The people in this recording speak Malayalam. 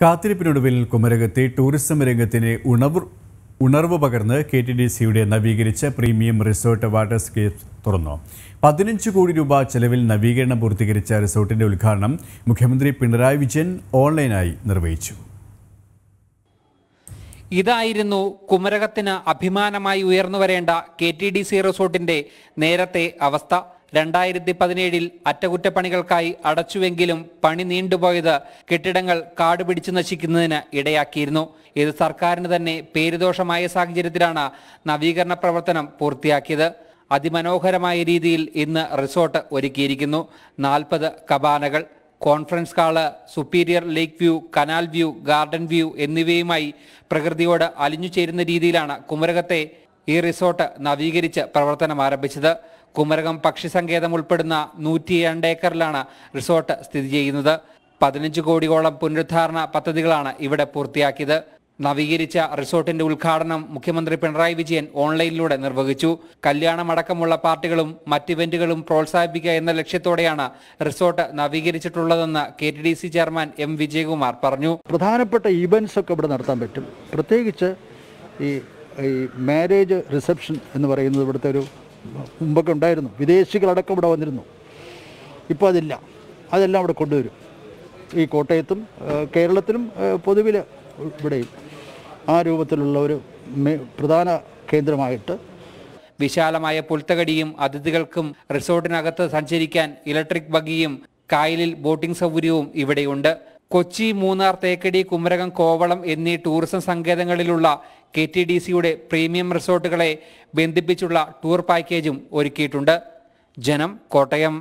കാത്തിരിപ്പിനൊടുവിൽ കുമരകത്തെ ടൂറിസം രംഗത്തിന് ഉണർവ് പകർന്ന് കെ ടി ഡി സിയുടെ നവീകരിച്ച പ്രീമിയം റിസോർട്ട് വാട്ടർ സ്കേപ്പ് തുറന്നു. പതിനഞ്ച് കോടി രൂപ ചെലവിൽ നവീകരണം പൂർത്തീകരിച്ച റിസോർട്ടിന്റെ ഉദ്ഘാടനം മുഖ്യമന്ത്രി പിണറായി വിജയൻ ഓൺലൈനായി നിർവഹിച്ചു. ഇതായിരുന്നു കുമരകത്തിന് അഭിമാനമായി ഉയർന്നു വരേണ്ട കെ ടി ഡി സി റിസോർട്ടിന്റെ നേരത്തെ അവസ്ഥ. രണ്ടായിരത്തി പതിനേഴിൽ അറ്റകുറ്റപ്പണികൾക്കായി അടച്ചുവെങ്കിലും പണി നീണ്ടുപോയത് കെട്ടിടങ്ങൾ കാട് പിടിച്ചു നശിക്കുന്നതിന് ഇടയാക്കിയിരുന്നു. ഇത് സർക്കാരിന് തന്നെ പേരുദോഷമായ സാഹചര്യത്തിലാണ് നവീകരണ പ്രവർത്തനം പൂർത്തിയാക്കിയത്. അതിമനോഹരമായ രീതിയിൽ ഇന്ന് റിസോർട്ട് ഒരുക്കിയിരിക്കുന്നു. നാൽപ്പത് കബാനകൾ conference hall superior lake view canal view garden view എന്നിവയുമായി പ്രകൃതിയോട് അലിഞ്ഞു ചേരുന്ന രീതിയിലാണ് കുമരകത്തെ ഈ റിസോർട്ട് നവീകരിച്ച് പ്രവർത്തനം ആരംഭിച്ചത്. കുമരകം പക്ഷി സങ്കേതം ഉൾപ്പെടുന്ന നൂറ്റി രണ്ട് ഏക്കറിലാണ് റിസോർട്ട് സ്ഥിതി ചെയ്യുന്നത്. പതിനഞ്ച് കോടിയോളം പുനരുദ്ധാരണ പദ്ധതികളാണ് ഇവിടെ പൂർത്തിയാക്കിയത്. നവീകരിച്ച റിസോർട്ടിന്റെ ഉദ്ഘാടനം മുഖ്യമന്ത്രി പിണറായി വിജയൻ ഓൺലൈനിലൂടെ നിർവഹിച്ചു. കല്യാണമടക്കമുള്ള പാർട്ടികളും മറ്റ് ഇവന്റുകളും പ്രോത്സാഹിപ്പിക്കുക എന്ന ലക്ഷ്യത്തോടെയാണ് resort നവീകരിച്ചിട്ടുള്ളതെന്ന് K T D C chairman M Vijayakumar പറഞ്ഞു. പ്രധാനപ്പെട്ട ഇവന്റ്സ് ഒക്കെ ഇവിടെ നടത്താൻ പറ്റും. പ്രത്യേകിച്ച് ഈ ഈ മാരേജ് റിസപ്ഷൻ എന്ന് പറയുന്നത് ഇവിടുത്തെ ഒരു മുമ്പൊക്കെ ഉണ്ടായിരുന്നു. വിദേശികളടക്കം ഇവിടെ വന്നിരുന്നു. ഇപ്പോൾ അതില്ല. അതെല്ലാം ഇവിടെ കൊണ്ടുവരും. ഈ കോട്ടയത്തും കേരളത്തിലും പൊതുവിൽ ഇവിടെയും ആ രൂപത്തിലുള്ള ഒരു പ്രധാന കേന്ദ്രമായിട്ട് വിശാലമായ പുൽത്തകടിയും അതിഥികൾക്കും റിസോർട്ടിനകത്ത് സഞ്ചരിക്കാൻ ഇലക്ട്രിക് ബഗിയും കായലിൽ ബോട്ടിംഗ് സൗകര്യവും ഇവിടെയുണ്ട്. കൊച്ചി മൂന്നാർ തേക്കടി കുമരകം കോവളം എന്നീ ടൂറിസം സങ്കേതങ്ങളിലുള്ള കെ ടി ഡി സിയുടെ പ്രീമിയം റിസോർട്ടുകളെ ബന്ധിപ്പിച്ചുള്ള ടൂർ പാക്കേജും ഒരുക്കിയിട്ടുണ്ട്. ജനം കോട്ടയം.